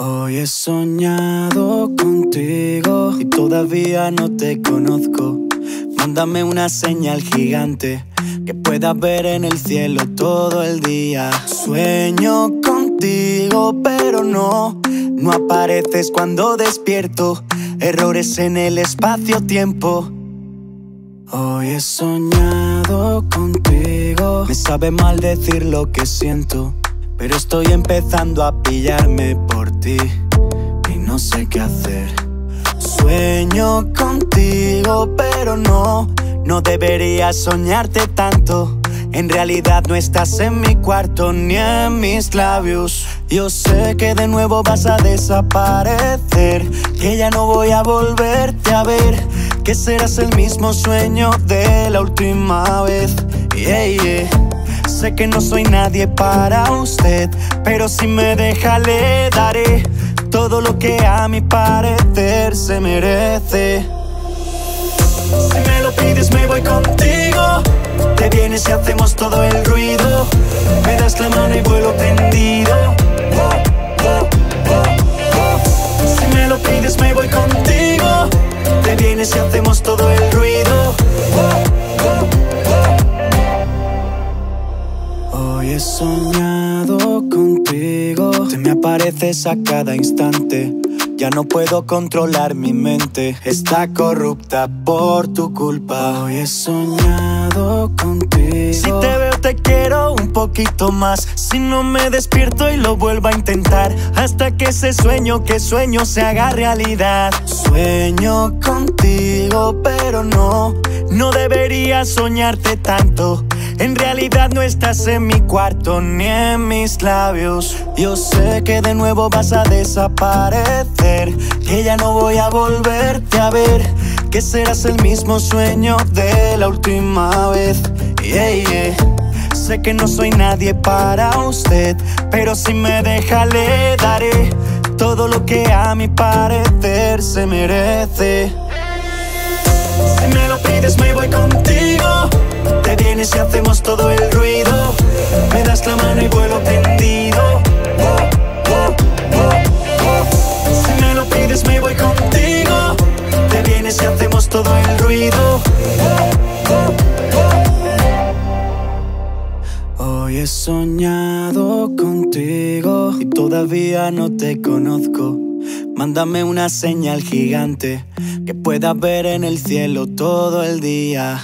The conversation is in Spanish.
Hoy he soñado contigo y todavía no te conozco. Mándame una señal gigante que pueda ver en el cielo todo el día. Sueño contigo, pero no, no apareces cuando despierto. Errores en el espacio-tiempo. Hoy he soñado contigo. Me sabe mal decir lo que siento. Pero estoy empezando a pillarme por ti y no sé qué hacer. Sueño contigo, pero no, no debería soñarte tanto. En realidad no estás en mi cuarto ni en mis labios. Yo sé que de nuevo vas a desaparecer, que ya no voy a volverte a ver, que serás el mismo sueño de la última vez. Yeah, Sé que no soy nadie para usted, pero si me deja le daré todo lo que a mi parecer se merece. Si me lo pides me voy contigo, te vienes y hacemos todo el ruido. Me das la mano y vuelo tendido. He soñado contigo. Te me apareces a cada instante. Ya no puedo controlar mi mente. Está corrupta por tu culpa. Hoy he soñado contigo. Si te veo, te quiero un poquito más. Si no me despierto y lo vuelvo a intentar. Hasta que ese sueño que sueño se haga realidad. Sueño contigo, pero no. No debería soñarte tanto. En realidad no estás en mi cuarto ni en mis labios. Yo sé que de nuevo vas a desaparecer, que ya no voy a volverte a ver, que serás el mismo sueño de la última vez. Yeah, Sé que no soy nadie para usted, pero si me deja le daré todo lo que a mi parecer se merece. Y hacemos todo el ruido Me das la mano y vuelo tendido Si me lo pides me voy contigo Te vienes y hacemos todo el ruido Hoy he soñado contigo y todavía no te conozco. Mándame una señal gigante que pueda ver en el cielo todo el día.